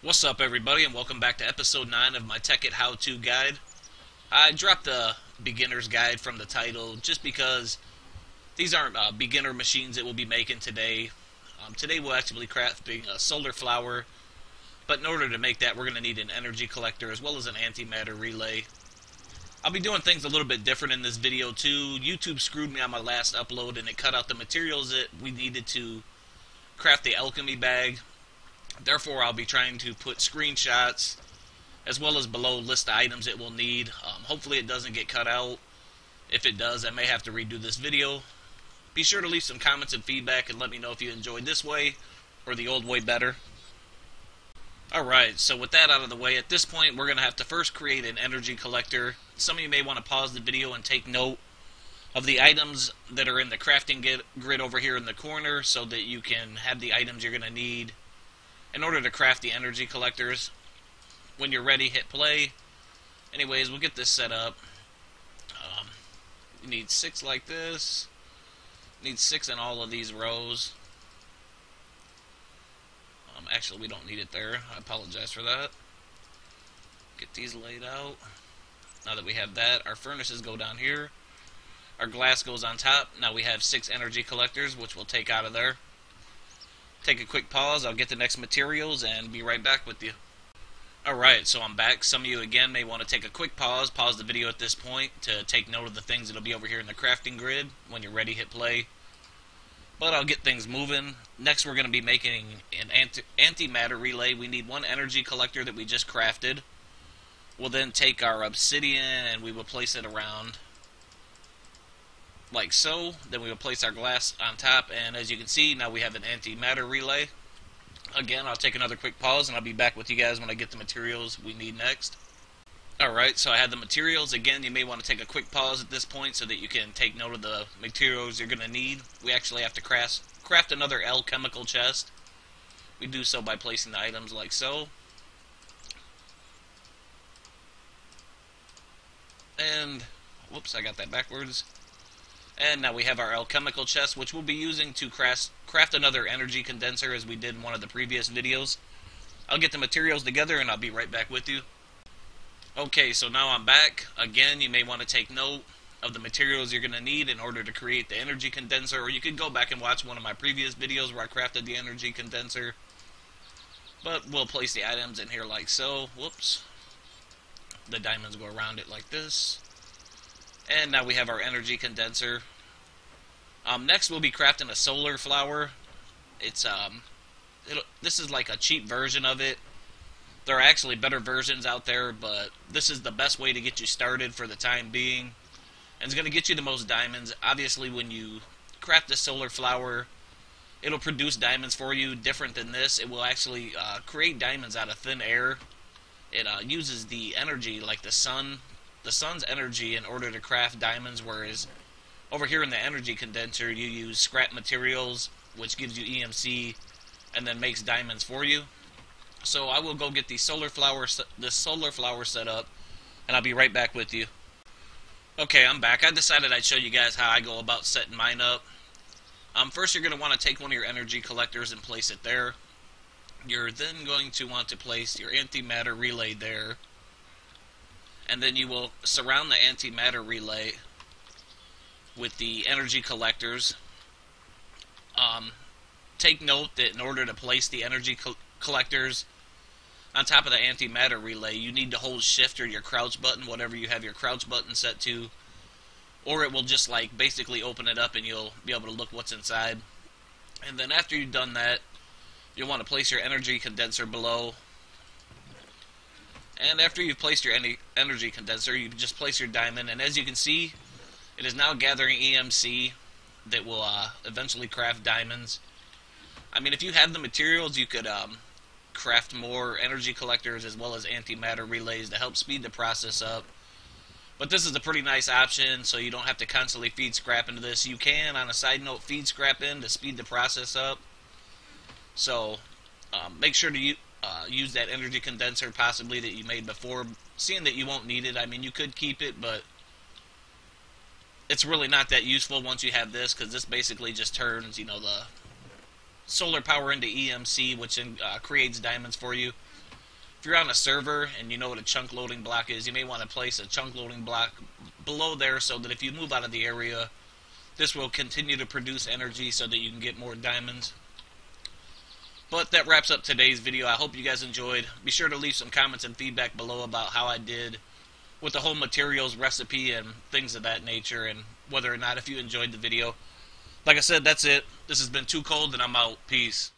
What's up everybody and welcome back to episode 9 of my Tekkit how-to guide. I dropped the beginner's guide from the title just because these aren't uh, beginner machines that we'll be making today. Um, today we'll actually be crafting a solar flower, but in order to make that we're going to need an energy collector as well as an antimatter relay. I'll be doing things a little bit different in this video too. YouTube screwed me on my last upload and it cut out the materials that we needed to craft the alchemy bag Therefore, I'll be trying to put screenshots as well as below list items it will need. Um, hopefully it doesn't get cut out. If it does, I may have to redo this video. Be sure to leave some comments and feedback and let me know if you enjoyed this way or the old way better. Alright, so with that out of the way, at this point we're going to have to first create an energy collector. Some of you may want to pause the video and take note of the items that are in the crafting grid over here in the corner so that you can have the items you're going to need in order to craft the energy collectors. When you're ready, hit play. Anyways, we'll get this set up. Um, you need six like this. You need six in all of these rows. Um, actually, we don't need it there. I apologize for that. Get these laid out. Now that we have that, our furnaces go down here. Our glass goes on top. Now we have six energy collectors, which we'll take out of there take a quick pause. I'll get the next materials and be right back with you. Alright, so I'm back. Some of you, again, may want to take a quick pause. Pause the video at this point to take note of the things that'll be over here in the crafting grid. When you're ready, hit play. But I'll get things moving. Next, we're going to be making an anti antimatter relay. We need one energy collector that we just crafted. We'll then take our obsidian and we will place it around like so. Then we will place our glass on top, and as you can see, now we have an antimatter relay. Again, I'll take another quick pause, and I'll be back with you guys when I get the materials we need next. Alright, so I have the materials. Again, you may want to take a quick pause at this point so that you can take note of the materials you're going to need. We actually have to craft, craft another alchemical chest. We do so by placing the items like so. And, whoops, I got that backwards. And now we have our alchemical chest, which we'll be using to craft, craft another energy condenser as we did in one of the previous videos. I'll get the materials together and I'll be right back with you. Okay, so now I'm back. Again, you may want to take note of the materials you're going to need in order to create the energy condenser, or you could go back and watch one of my previous videos where I crafted the energy condenser. But we'll place the items in here like so. Whoops. The diamonds go around it like this. And now we have our energy condenser. Um, next, we'll be crafting a solar flower. It's um, this is like a cheap version of it. There are actually better versions out there, but this is the best way to get you started for the time being. And it's going to get you the most diamonds. Obviously, when you craft a solar flower, it'll produce diamonds for you. Different than this, it will actually uh, create diamonds out of thin air. It uh, uses the energy, like the sun, the sun's energy in order to craft diamonds, whereas over here in the energy condenser you use scrap materials, which gives you EMC and then makes diamonds for you. So I will go get the solar flower, the solar flower set up, and I'll be right back with you. Okay, I'm back. I decided I'd show you guys how I go about setting mine up. Um, first, you're going to want to take one of your energy collectors and place it there. You're then going to want to place your antimatter relay there and then you will surround the antimatter relay with the energy collectors. Um, take note that in order to place the energy co collectors on top of the antimatter relay, you need to hold shift or your crouch button, whatever you have your crouch button set to, or it will just like basically open it up and you'll be able to look what's inside. And then after you've done that, you'll want to place your energy condenser below and after you've placed your energy condenser, you just place your diamond, and as you can see, it is now gathering EMC that will uh, eventually craft diamonds. I mean, if you have the materials, you could um, craft more energy collectors as well as antimatter relays to help speed the process up. But this is a pretty nice option, so you don't have to constantly feed scrap into this. You can, on a side note, feed scrap in to speed the process up. So um, make sure to uh, use that energy condenser possibly that you made before. Seeing that you won't need it, I mean, you could keep it, but it's really not that useful once you have this because this basically just turns, you know, the solar power into EMC, which uh, creates diamonds for you. if you're on a server and you know what a chunk loading block is, you may want to place a chunk loading block below there so that if you move out of the area, this will continue to produce energy so that you can get more diamonds. But that wraps up today's video. I hope you guys enjoyed. Be sure to leave some comments and feedback below about how I did with the whole materials recipe and things of that nature and whether or not if you enjoyed the video. Like I said, that's it. This has been Too Cold and I'm out. Peace.